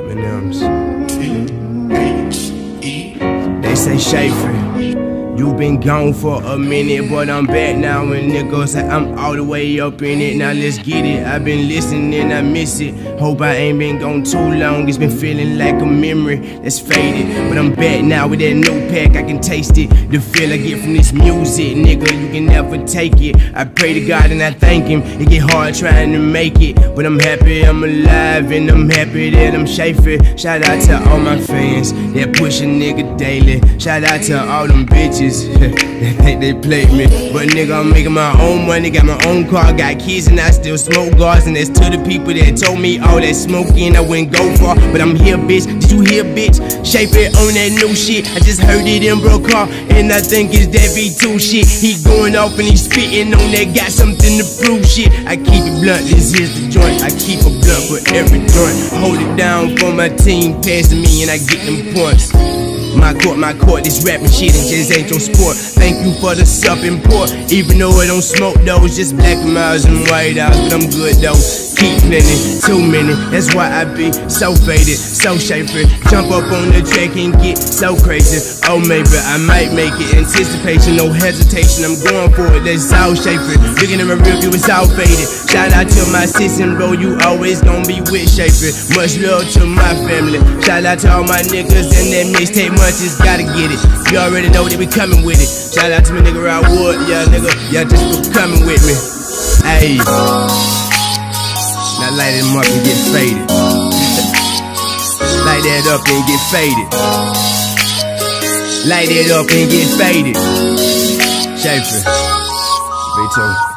Eminem's. They say Sheafy. You been gone for a minute, but I'm back now. And niggas I'm all the way up in it. Now let's get it. I've been listening, I miss it. Hope I ain't been gone too long. It's been feeling like a memory that's faded. But I'm back now with that new pack. I can taste it. The feel I get from this music, nigga, you can never take it. I pray to God and I thank Him. It get hard trying to make it, but I'm happy I'm alive and I'm happy that I'm Sheafy. Shout out to all my fans that push a nigga daily. Shout out to all them bitches bitches. they think they played me. But nigga, I'm making my own money, got my own car, got keys, and I still smoke guards. And that's to the people that told me all that smoking I wouldn't go far. But I'm here, bitch. Did you hear, bitch? Shape it on that new shit. I just heard it in bro car, and I think it's that V2 shit. He going off and he spitting on that, got something to prove shit. I keep it blunt, this is the joint. I keep a blunt for every joint. Hold it down for my team, passing me, and I get them points. My court, my court, this rapping shit and just ain't your sport. Thank you for the sup import. Even though I don't smoke those, just black miles and white out, but I'm good though plenty, too many. That's why I be so faded, so shaped. Jump up on the track and get so crazy. Oh, maybe I might make it. Anticipation, no hesitation. I'm going for it. That's all shaped. Looking in my rear view, it's all faded. Shout out to my sis and bro, you always gonna be with shaped. Much love to my family. Shout out to all my niggas and that mixtape. Much just gotta get it. You already know they be coming with it. Shout out to my nigga Rob Wood, yeah, nigga. Yeah, just for coming with me. Ayy. Light them up and get faded. light that up and get faded. Light it up and get faded. Sheafy. Beto.